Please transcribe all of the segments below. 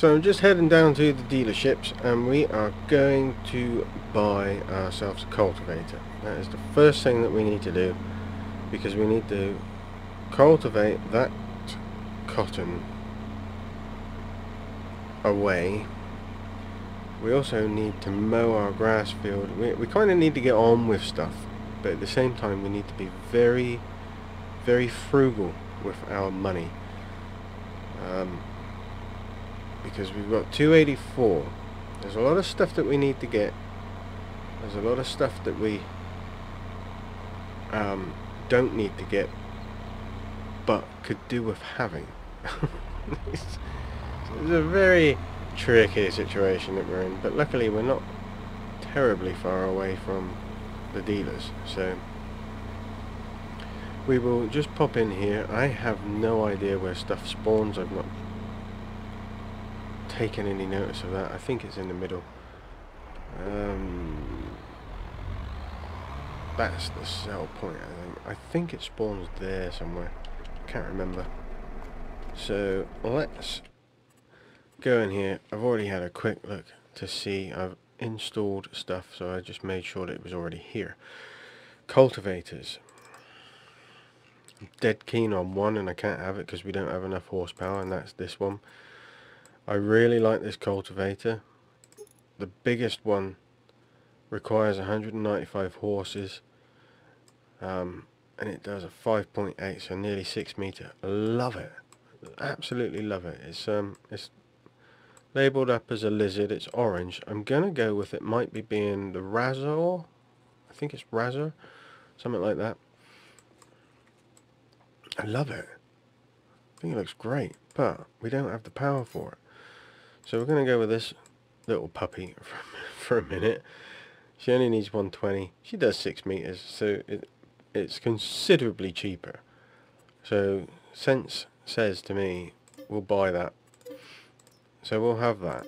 So I'm just heading down to the dealerships and we are going to buy ourselves a cultivator. That is the first thing that we need to do because we need to cultivate that cotton away. We also need to mow our grass field. We, we kind of need to get on with stuff but at the same time we need to be very very frugal with our money um, because we've got 284 there's a lot of stuff that we need to get. There's a lot of stuff that we um, don't need to get but could do with having. It's, it's a very tricky situation that we're in but luckily we're not terribly far away from the dealers so. We will just pop in here. I have no idea where stuff spawns. I've not taken any notice of that. I think it's in the middle. Um, that's the sell point I think. I think it spawns there somewhere. Can't remember. So let's go in here. I've already had a quick look to see. I've installed stuff so I just made sure that it was already here. Cultivators. I'm dead keen on one and I can't have it because we don't have enough horsepower and that's this one I really like this cultivator the biggest one requires 195 horses um, and it does a 5.8 so nearly 6 meter love it absolutely love it it's um it's labelled up as a lizard. It's orange. I'm going to go with it might be being the Razor. I think it's Razor. Something like that. I love it. I think it looks great. But we don't have the power for it. So we're going to go with this little puppy for, for a minute. She only needs 120. She does 6 meters. So it, it's considerably cheaper. So Sense says to me, we'll buy that so we'll have that.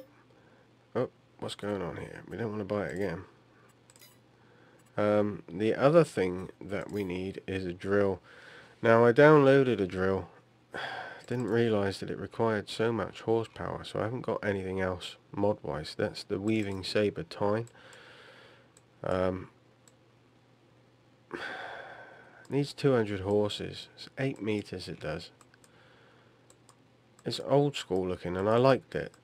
Oh, what's going on here? We don't want to buy it again. Um, the other thing that we need is a drill. Now I downloaded a drill. Didn't realise that it required so much horsepower, so I haven't got anything else mod-wise. That's the Weaving Sabre Tine. Um, needs 200 horses. It's 8 meters it does. It's old school looking and I liked it.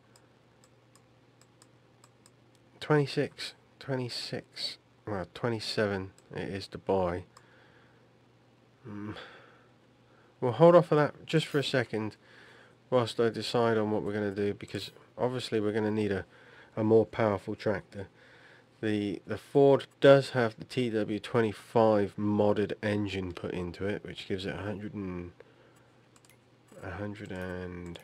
26, 26, well 27 it is to buy. Mm. We'll hold off of that just for a second whilst I decide on what we're going to do because obviously we're going to need a, a more powerful tractor. The the Ford does have the TW25 modded engine put into it which gives it 100 and a hundred and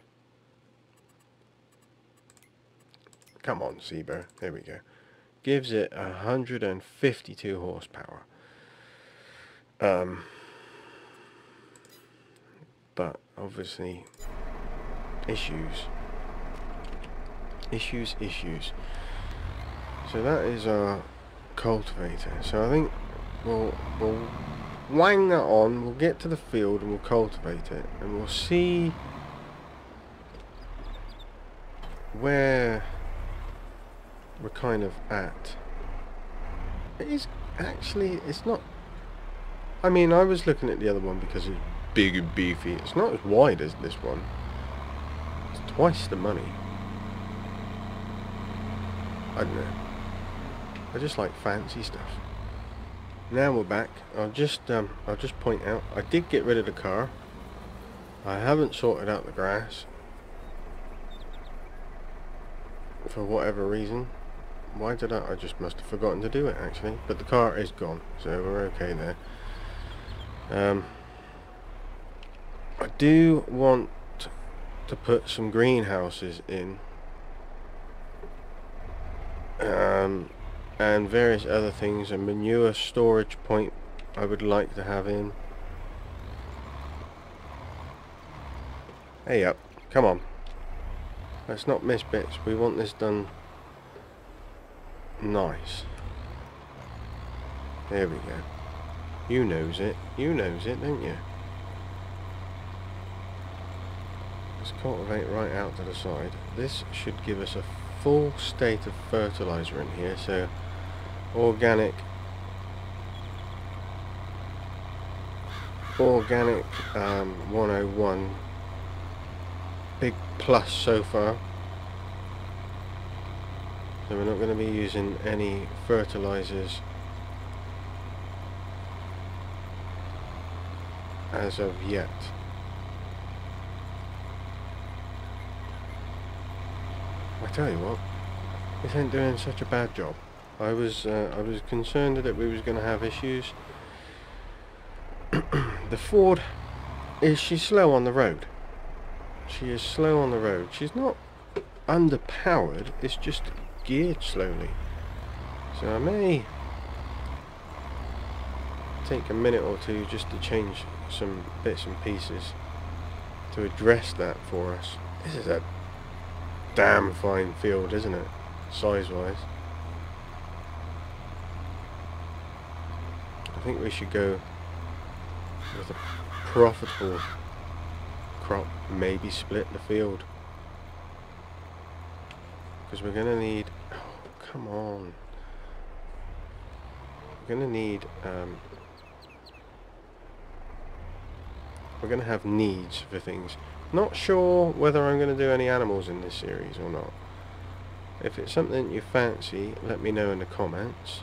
come on Zebra there we go. Gives it a hundred and fifty two horsepower. Um but obviously issues. Issues issues. So that is our cultivator. So I think we'll we'll wang that on, we'll get to the field and we'll cultivate it and we'll see where we're kind of at. It is actually, it's not, I mean I was looking at the other one because big and beefy. It's not as wide as this one. It's twice the money. I don't know. I just like fancy stuff. Now we're back. I'll just um, I'll just point out I did get rid of the car. I haven't sorted out the grass for whatever reason. Why did I? I just must have forgotten to do it actually. But the car is gone, so we're okay there. Um, I do want to put some greenhouses in. Um, and various other things a manure storage point I would like to have in. Hey up. Come on. Let's not miss bits. We want this done nice. There we go. You knows it. You knows it don't you Let's cultivate right out to the side. This should give us a full state of fertilizer in here. So organic organic um, 101 big plus so far so we're not going to be using any fertilizers as of yet I tell you what this ain't doing such a bad job. I was uh, I was concerned that we was going to have issues. The Ford is she's slow on the road. She is slow on the road. She's not underpowered it's just geared slowly. So I may take a minute or two just to change some bits and pieces to address that for us. This is a damn fine field isn't it size wise I think we should go with a profitable crop, maybe split the field. Because we're going to need... Oh, come on. We're going to need... Um, we're going to have needs for things. Not sure whether I'm going to do any animals in this series or not. If it's something you fancy, let me know in the comments.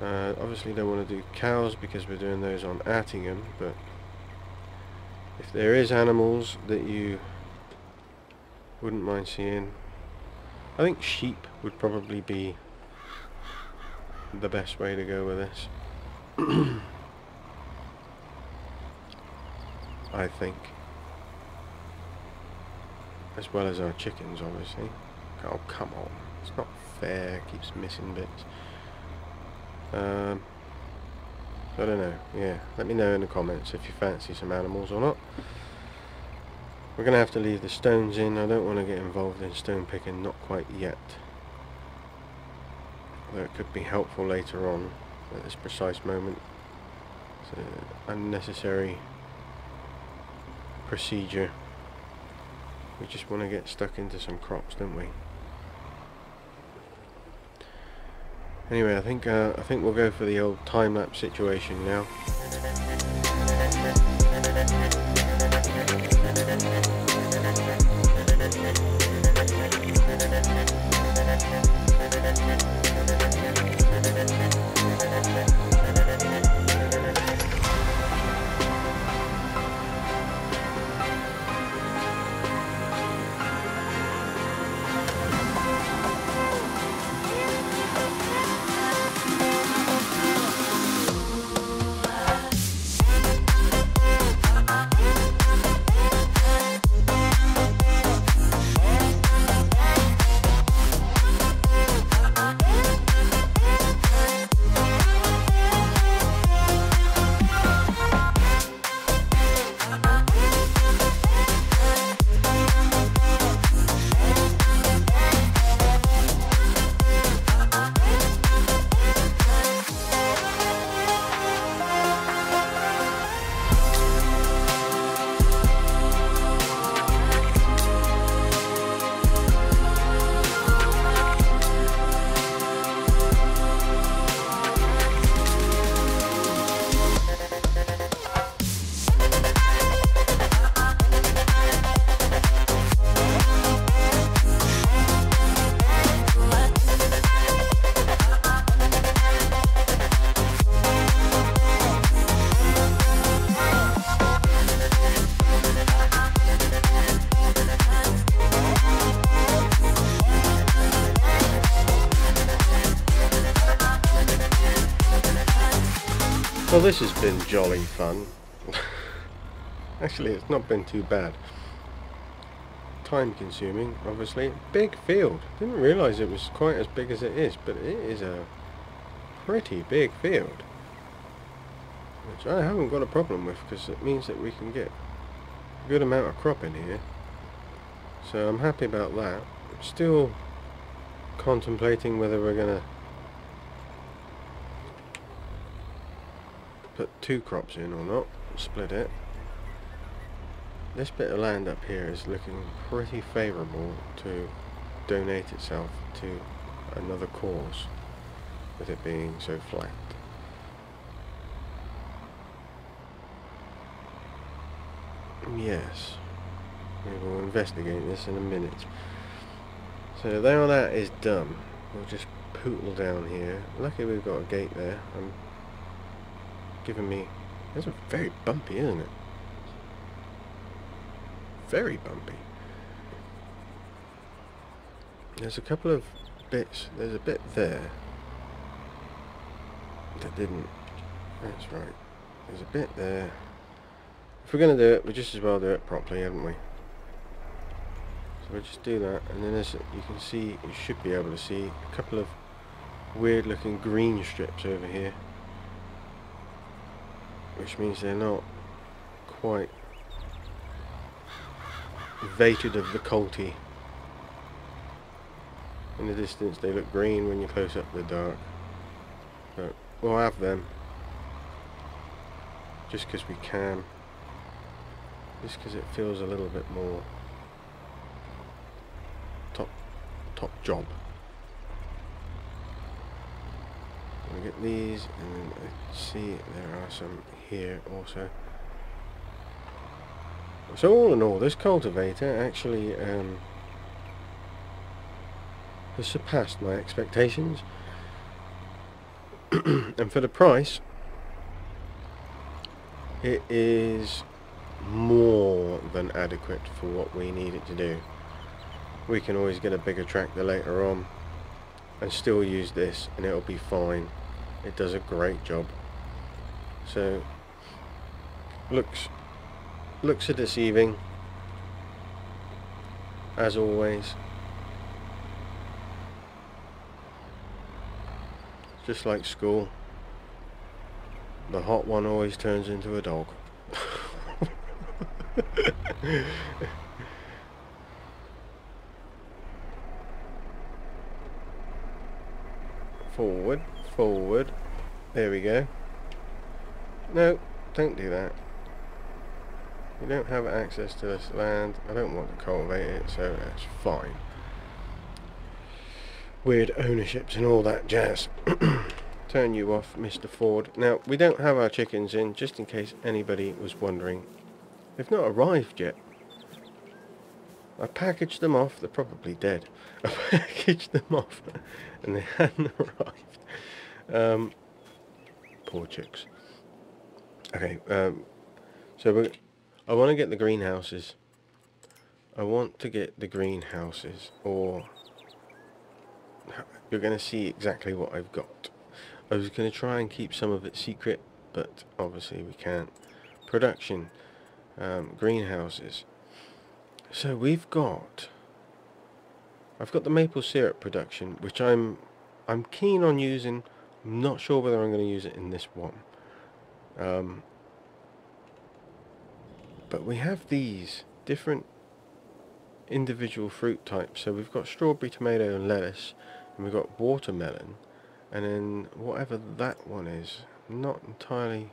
Uh, obviously don't want to do cows because we're doing those on Attingham, but if there is animals that you wouldn't mind seeing, I think sheep would probably be the best way to go with this. I think. As well as our chickens, obviously. Oh, come on. It's not fair. It keeps missing bits. Um, I don't know. Yeah, let me know in the comments if you fancy some animals or not. We're going to have to leave the stones in. I don't want to get involved in stone picking, not quite yet. Although it could be helpful later on at this precise moment. It's an unnecessary procedure. We just want to get stuck into some crops, don't we? Anyway, I think uh, I think we'll go for the old time lapse situation now. Well this has been jolly fun. Actually it's not been too bad. Time consuming, obviously. Big field. Didn't realise it was quite as big as it is, but it is a pretty big field. Which I haven't got a problem with because it means that we can get a good amount of crop in here. So I'm happy about that. Still contemplating whether we're going to put two crops in or not, split it. this bit of land up here is looking pretty favourable to donate itself to another cause with it being so flat. Yes, we will investigate this in a minute. So now that is done, we'll just pootle down here. Lucky we've got a gate there. I'm giving me... That's very bumpy, isn't it? Very bumpy. There's a couple of bits. There's a bit there that didn't. That's right. There's a bit there. If we're going to do it, we just as well do it properly, haven't we? So we'll just do that, and then as you can see, you should be able to see a couple of weird looking green strips over here. Which means they're not quite vated of the colty. In the distance they look green, when you close up they're dark. But we'll have them. Just because we can. Just because it feels a little bit more top top job. Get these, and I see there are some here also. So all in all, this cultivator actually um, has surpassed my expectations. and for the price, it is more than adequate for what we need it to do. We can always get a bigger tractor later on and still use this and it'll be fine. It does a great job. So looks looks are deceiving as always. Just like school. The hot one always turns into a dog. forward, forward. There we go. No, don't do that. You don't have access to this land. I don't want to cultivate it, so that's fine. Weird ownerships and all that jazz. Turn you off, Mr. Ford. Now, we don't have our chickens in, just in case anybody was wondering They've not arrived yet. I packaged them off. They're probably dead. I packaged them off and they hadn't arrived. Um, poor chicks. Okay, um, so I want to get the greenhouses. I want to get the greenhouses or you're going to see exactly what I've got. I was going to try and keep some of it secret, but obviously we can't. Production um, greenhouses. So we've got, I've got the maple syrup production, which I'm, I'm keen on using. I'm not sure whether I'm going to use it in this one. Um, but we have these different individual fruit types. So we've got strawberry, tomato and lettuce. And we've got watermelon. And then whatever that one is, not entirely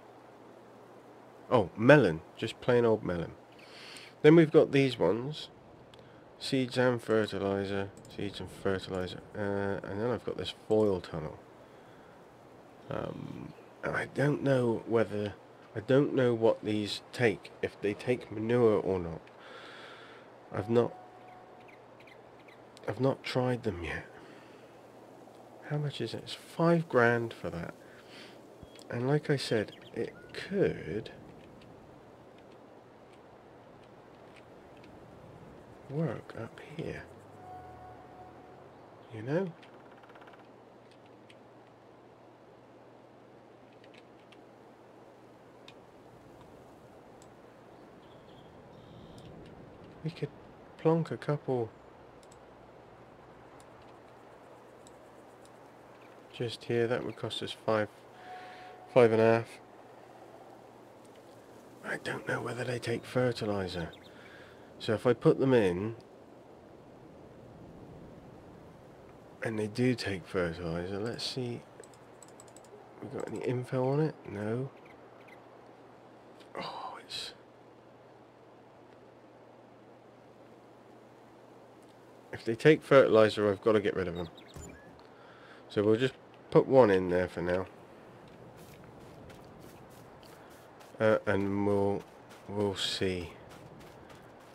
Oh, melon. Just plain old melon. Then we've got these ones. Seeds and fertilizer. Seeds and fertilizer. Uh, and then I've got this foil tunnel. Um, I don't know whether... I don't know what these take. If they take manure or not. I've not... I've not tried them yet. How much is it? It's five grand for that. And like I said, it could... work up here. You know? We could plonk a couple just here. That would cost us five, five and a half. I don't know whether they take fertilizer. So if I put them in, and they do take fertilizer, let's see, we got any info on it? No. Oh, it's, If they take fertilizer, I've got to get rid of them. So we'll just put one in there for now. Uh, and we'll we'll see.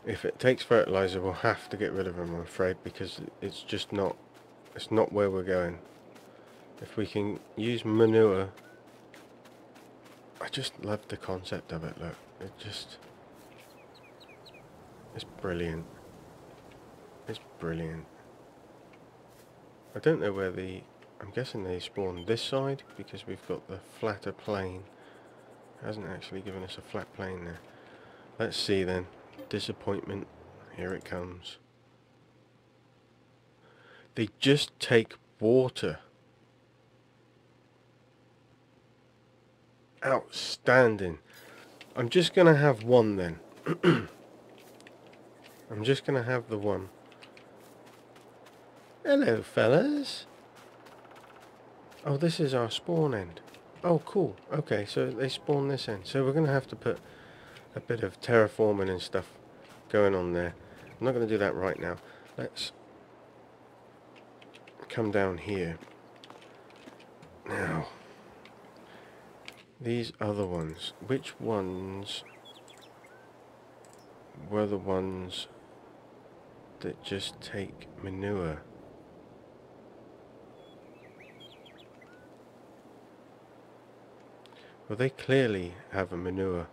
If it takes fertilizer, we'll have to get rid of them, I'm afraid, because it's just not it's not where we're going. If we can use manure, I just love the concept of it. Look, it just it's brilliant. Brilliant. I don't know where the... I'm guessing they spawn this side because we've got the flatter plane. It hasn't actually given us a flat plane there. Let's see then. Disappointment. Here it comes. They just take water. Outstanding. I'm just going to have one then. I'm just going to have the one. Hello, fellas. Oh, this is our spawn end. Oh, cool. Okay, so they spawn this end. So we're going to have to put a bit of terraforming and stuff going on there. I'm not going to do that right now. Let's come down here. Now, these other ones. Which ones were the ones that just take manure. Well, they clearly have a manure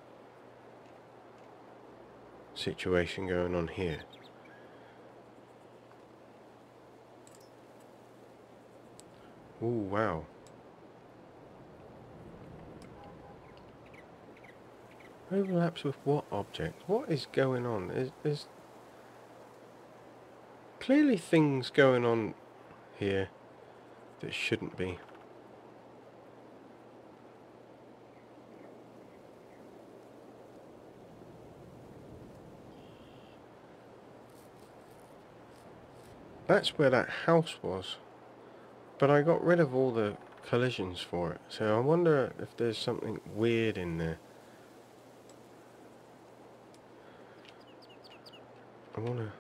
situation going on here. Oh, wow. Overlaps with what object? What is going on? There's, there's clearly things going on here that shouldn't be. That's where that house was. But I got rid of all the collisions for it. So I wonder if there's something weird in there. I want to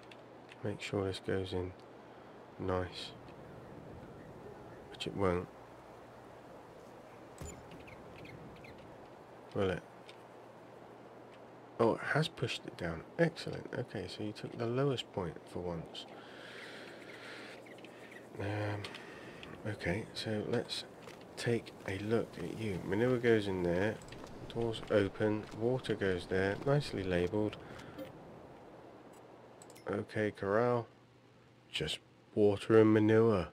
make sure this goes in nice which it won't will it oh it has pushed it down excellent okay so you took the lowest point for once um, okay so let's take a look at you manure goes in there doors open water goes there nicely labelled Okay, corral. Just water and manure.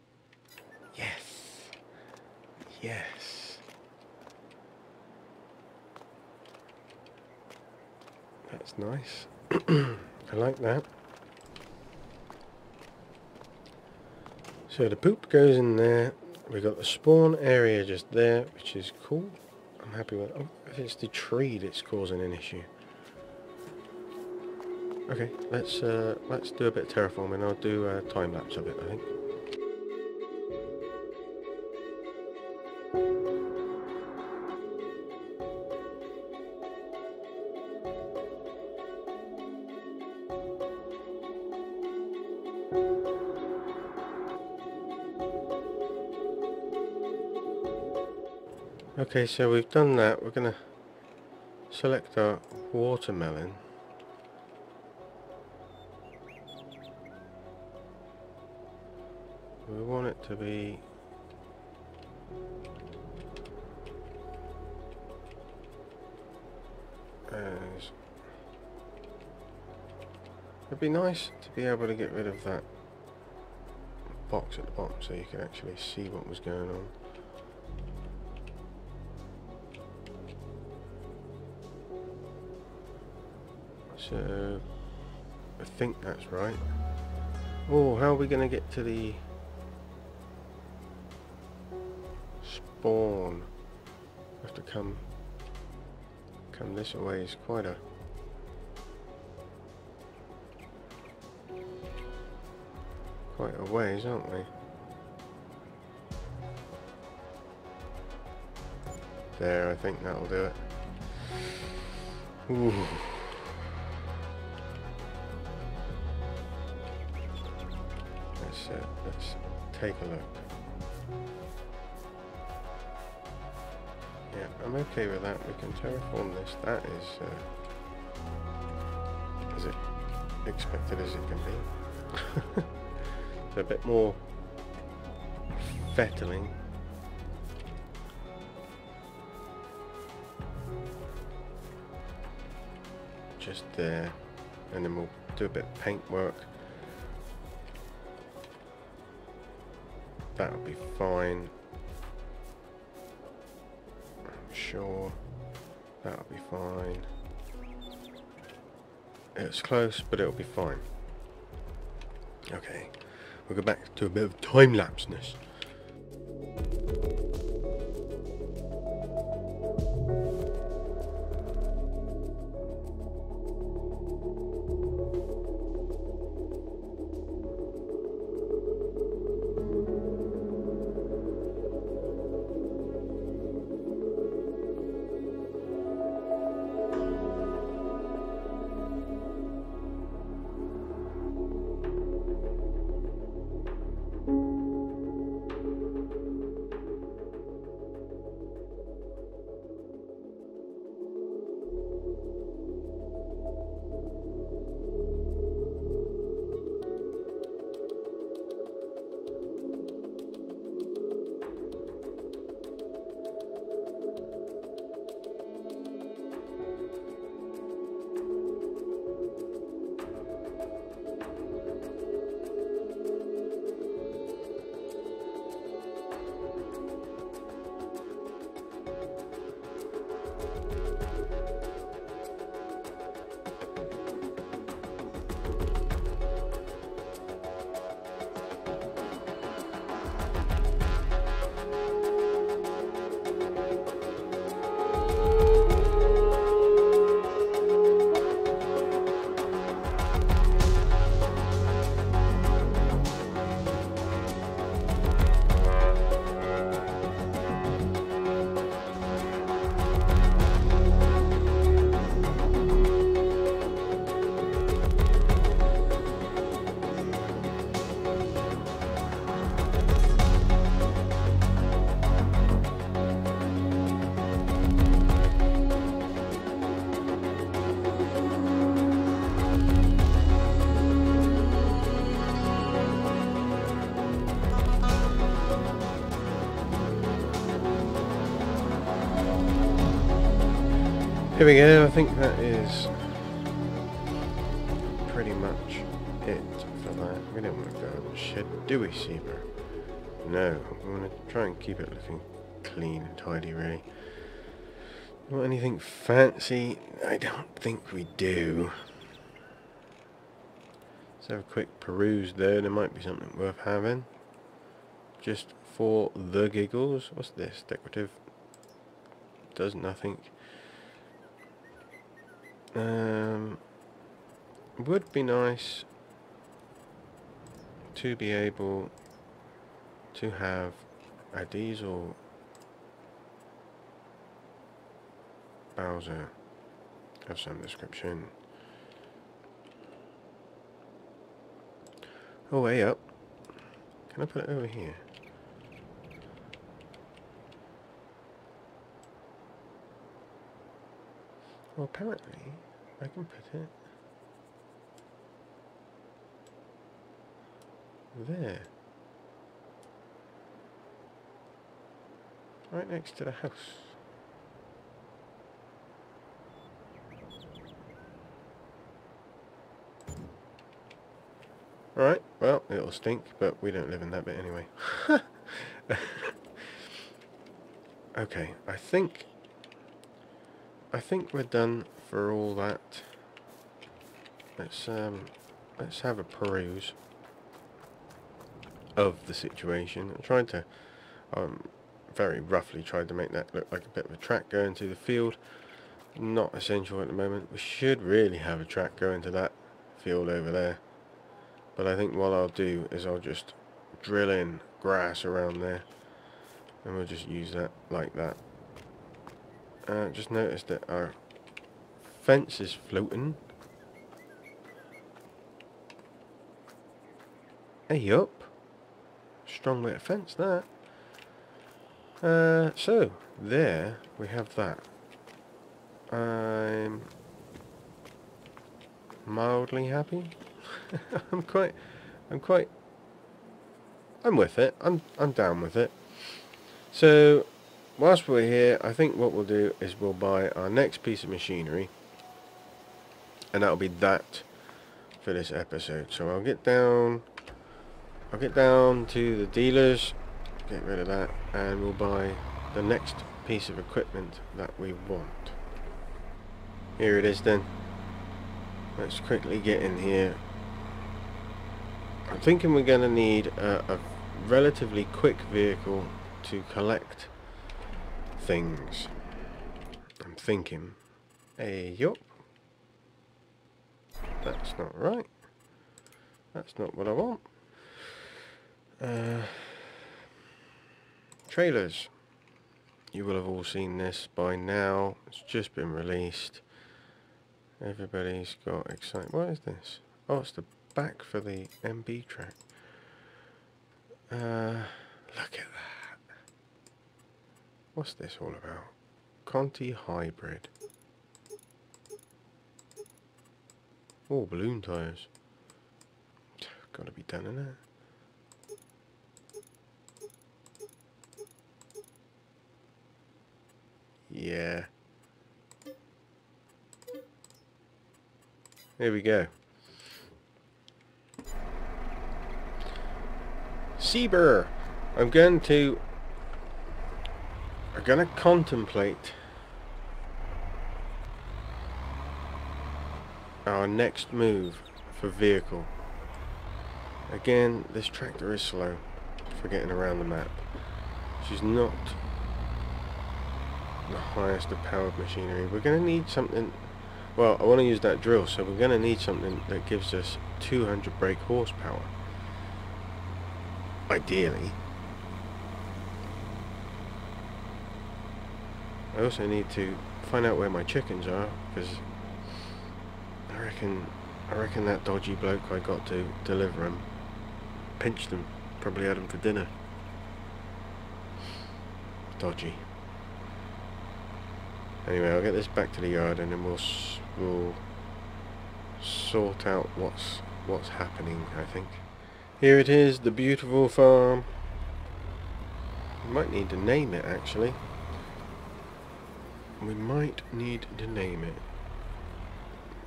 Yes. Yes. That's nice. I like that. So the poop goes in there. We've got the spawn area just there, which is cool. I'm happy with Oh, it's the tree that's causing an issue. Okay, let's uh, let's do a bit of terraforming. I'll do a time lapse of it. I think. Okay, so we've done that. We're going to select our watermelon. we want it to be as it'd be nice to be able to get rid of that box at the bottom so you can actually see what was going on so uh, I think that's right oh how are we going to get to the spawn. Have to come come this way is quite a quite a ways, aren't we? There, I think that'll do it. Ooh. Take a look. Yeah, I'm okay with that. We can terraform this. That is uh, as it expected as it can be. it's a bit more fettling. Just there, and then we'll do a bit of paint work. That'll be fine. I'm sure that'll be fine. It's close, but it'll be fine. Okay, we'll go back to a bit of time Here we go, I think that is pretty much it for that. We don't want to go in the shed, do we, Seaver? No, we want to try and keep it looking clean and tidy, really. Want anything fancy? I don't think we do. Let's have a quick peruse there, there might be something worth having. Just for the giggles. What's this? Decorative. Does nothing. Um, would be nice to be able to have a diesel Bowser of some description. Oh, way up. Can I put it over here? Well, apparently, I can put it there. Right next to the house. Alright, well, it'll stink, but we don't live in that bit anyway. okay, I think I think we're done for all that. Let's um, let's have a peruse of the situation. I tried to, um, very roughly tried to make that look like a bit of a track going to the field. Not essential at the moment. We should really have a track going to that field over there. But I think what I'll do is I'll just drill in grass around there and we'll just use that like that uh, just noticed that our fence is floating. Hey up. strong bit of fence there. Uh, so, there we have that. I'm mildly happy. I'm quite, I'm quite, I'm with it. I'm, I'm down with it. So, whilst we're here, I think what we'll do is we'll buy our next piece of machinery. And that'll be that for this episode. So I'll get down, I'll get down to the dealers, get rid of that, and we'll buy the next piece of equipment that we want. Here it is then. Let's quickly get in here. I'm thinking we're going to need a, a relatively quick vehicle to collect things. I'm thinking. Hey, yup. That's not right. That's not what I want. Uh, trailers. You will have all seen this by now. It's just been released. Everybody's got excited. What is this? Oh, it's the back for the MB Trac. Uh, look at that. What's this all about? Conti Hybrid. Oh, balloon tyres. Gotta be done in it. Yeah. Here we go. Ceebur, I'm going to I'm going to contemplate our next move for vehicle. Again, this tractor is slow for getting around the map. She's not the highest of powered machinery. We're going to need something well, I want to use that drill, so we're going to need something that gives us 200 brake horsepower. Ideally. I also need to find out where my chickens are, because I reckon, I reckon that dodgy bloke I got to deliver them, pinched them, probably had them for dinner. Dodgy. Anyway, I'll get this back to the yard and then we'll we'll sort out what's what's happening, I think. Here it is, the beautiful farm. Might need to name it, actually. We might need to name it.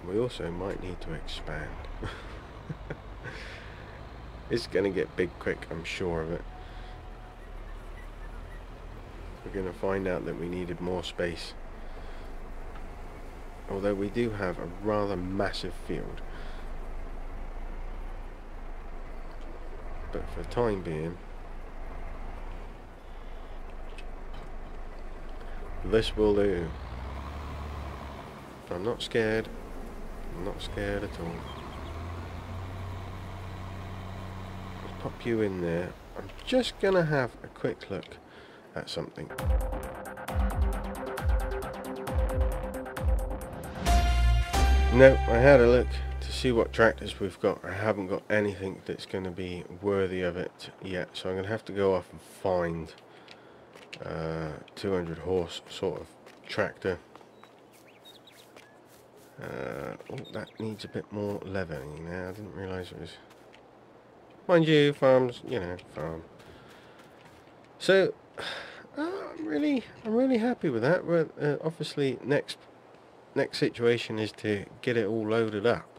We also might need to expand. it's going to get big quick, I'm sure of it. We're going to find out that we needed more space although we do have a rather massive field. But for the time being, this will do. I'm not scared. I'm not scared at all. Let's pop you in there. I'm just going to have a quick look at something. No, I had a look to see what tractors we've got. I haven't got anything that's going to be worthy of it yet, so I'm going to have to go off and find uh, 200 horse sort of tractor. Uh, oh, that needs a bit more leathering now. I didn't realise it was... Mind you, farms, you know, farm. So, I'm really, I'm really happy with that. But uh, obviously, next next situation is to get it all loaded up.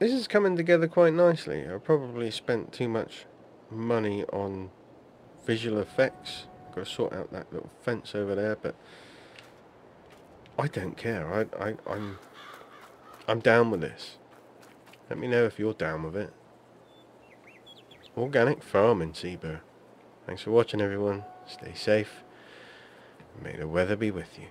This is coming together quite nicely. I probably spent too much money on visual effects. Got to sort out that little fence over there, but I don't care. I, I, I'm, I'm down with this. Let me know if you're down with it. Organic farming, Ceebur. Thanks for watching, everyone. Stay safe. May the weather be with you.